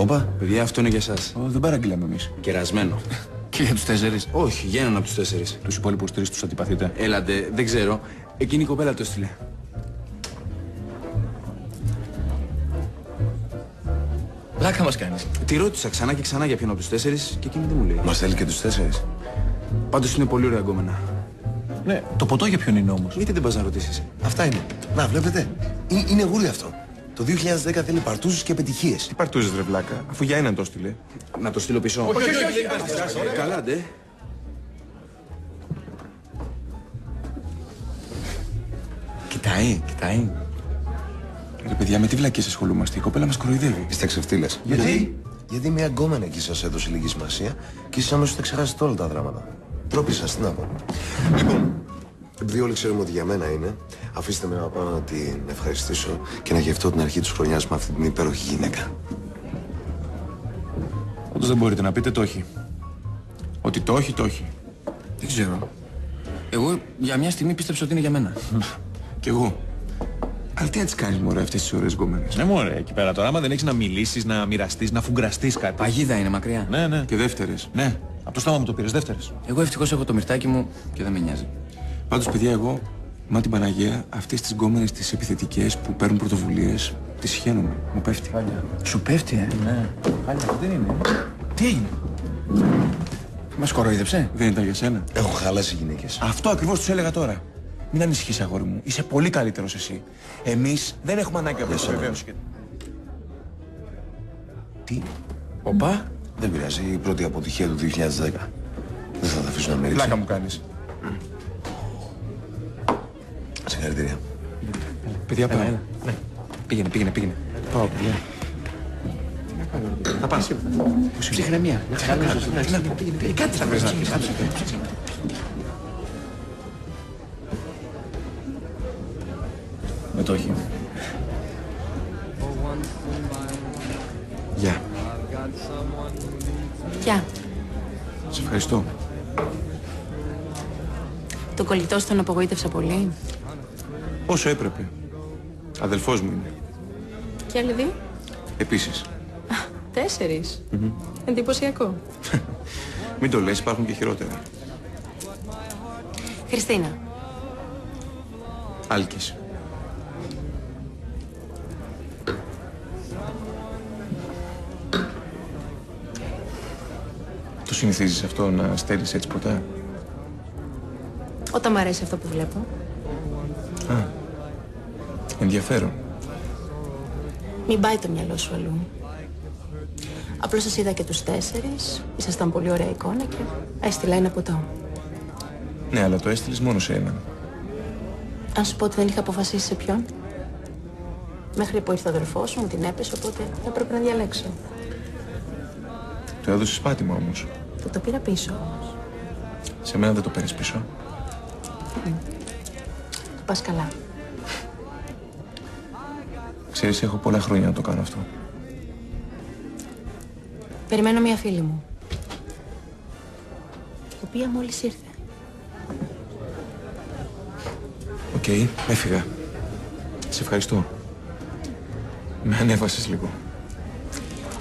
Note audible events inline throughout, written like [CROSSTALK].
Όπα. Παιδιά, αυτό είναι για εσά. Δεν παραγγείλαμε εμείς. Κερασμένο. [LAUGHS] Και για τους τέσσερις. Όχι, για έναν από τους τέσσερις. Τους υπόλοιπους τρεις τους αντιπαθείτε. Έλατε, δεν ξέρω. Εκείνη η κοπέλα το έστειλε. Πλάκα μας κάνεις. Τη ρώτησα ξανά και ξανά για ποιον από τους τέσσερις και εκείνη δεν μου λέει. Μας θέλει και τους τέσσερις. Πάντως είναι πολύ ωραία γκόμενα. Ναι, το ποτό για ποιον είναι όμως; Γιατί δεν πας να ρωτήσεις; Αυτά είναι. Να, βλέπετε. Είναι, είναι γούρι αυτό. Το 2010 θέλει παρτούζου και επιτυχίε. Τι παρτούζεις ρε βλάκα, αφού για έναν το στείλε. Να το στείλω πίσω. Όχι, όχι, όχι. Καλά, ντε. Κοιτάει, κοιτάει. Ρε παιδιά, με τι βλακίες ασχολούμαστε, η κοπέλα μας κοροϊδεύει. Είστε ξεφτύλες. Γιατί; Γιατί; Μια γκόμενα εκεί σας έδωσε λίγη σημασία και εσείς αμέσω θα ξεχάσετε όλα τα δράματα. Τρόποι σας, τι να πω. Λοιπόν, επειδή όλοι ξέρουμε ότι για μένα είναι, αφήστε με να πάω να την ευχαριστήσω και να γευτώ την αρχή της χρονιάς με αυτή την υπέροχη γυναίκα. Όντως δεν μπορείτε να πείτε το όχι. Ότι το όχι, το όχι. Δεν ξέρω. Εγώ για μια στιγμή πίστεψα ότι είναι για μένα. Κι εγώ. Αλλά τι έτσι κάνεις μωρέ αυτές τις ωραίες γκόμενες; Ναι, μωρέ, εκεί πέρα τώρα. Άμα δεν έχεις να μιλήσεις, να μοιραστείς, να φουγκραστείς κάτι. Παγίδα είναι μακριά. Ναι, ναι. Και δεύτερες. Ναι. Από το στόμα μου το πήρες, δεύτερες. Εγώ ευτυχώς έχω το μυρτάκι μου και δεν με νοιάζει. Πάντως παιδιά εγώ, μα την Παναγία, αυτές τις γκόμενες τις επιθετικές που παίρνουν πρωτοβουλίες, τις χαίνομαι. Μου πέφτει. Σου πέφτει, ε; Ναι. Χάλια, δεν είναι. Τι έγινε; Μας κοροϊδεψε. Δεν ήταν για σένα. Έχω χαλάσει γυναίκες. Αυτό ακριβώς τους έλεγα τώρα. Μην ανησυχείς αγόρι μου. Είσαι πολύ καλύτερος εσύ. Εμείς δεν έχουμε ανάγκη από εσένα. Βεβαίως. και- Τι, Οπα. δεν πειράζει. Η πρώτη αποτυχία του 2010. Δεν θα τα αφήσω να με ρίξει. Πλάκα μου κάνεις. Συγχαρητήρια. Παιδιά πάω. Πήγαινε, πήγαινε, πήγαινε. Πάω παιδιά. Ψυχραιμία. Κάτι θα βρει να πεις. Με το όχι. Γεια. Γεια. Σε ευχαριστώ. Το κολλητό σου τον απογοήτευσα πολύ. Όσο έπρεπε. Αδελφός μου είναι. Και άλλοι δύο. Επίσης. Τέσσερις. Εντυπωσιακό. Μην το λες, υπάρχουν και χειρότερα. Χριστίνα. Άλκης. Το συνηθίζεις αυτό να στέλνεις έτσι ποτέ; Όταν μ' αρέσει αυτό που βλέπω. Ενδιαφέρον. Μην πάει το μυαλό σου αλλού. Απλώς σας είδα και τους τέσσερις. Ήσασταν πολύ ωραία εικόνα και έστειλα ένα ποτό. Ναι, αλλά το έστειλες μόνο σε έναν. Αν σου πω ότι δεν είχα αποφασίσει σε ποιον. Μέχρι που ήρθε ο αδερφός μου, μου την έπεσε, οπότε έπρεπε να διαλέξω. Το έδωσες πάτημα όμως. Που το πήρα πίσω όμως. Σε μένα δεν το παίρνεις πίσω. Το πας καλά. Ξέρεις, έχω πολλά χρόνια να το κάνω αυτό. Περιμένω μια φίλη μου. Η οποία μόλις ήρθε. Οκ, έφυγα. Σε ευχαριστώ. Με ανέβασες λίγο.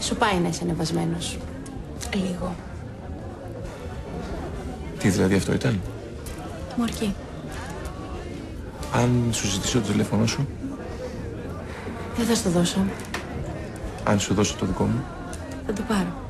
Σου πάει να είσαι ανεβασμένος. Λίγο. Τι δηλαδή αυτό ήταν; Μου αρκεί. Αν σου ζητήσω το τηλέφωνο σου, Δεν θα στο δώσω. αν σου δώσω το δικό μου, Θα το πάρω.